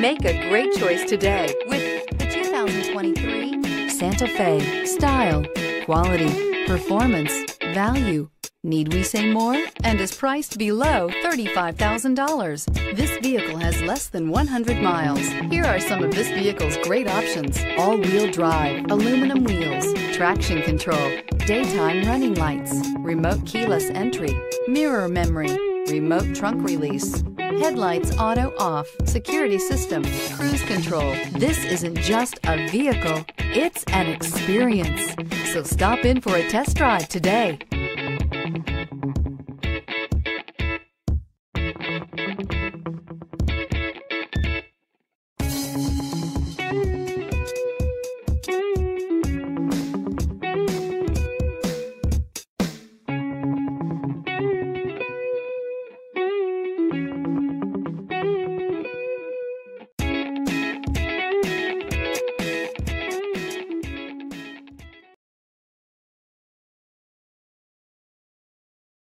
Make a great choice today with the 2023 Santa Fe. Style, quality, performance, value. Need we say more? And is priced below $35,000. This vehicle has less than 100 miles. Here are some of this vehicle's great options. All-wheel drive, aluminum wheels, traction control, daytime running lights, remote keyless entry, mirror memory, remote trunk release, Headlights auto off. Security system. Cruise control. This isn't just a vehicle, it's an experience. So stop in for a test drive today.